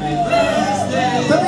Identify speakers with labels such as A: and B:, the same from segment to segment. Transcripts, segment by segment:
A: Happy birthday.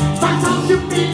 A: Sometimes you feel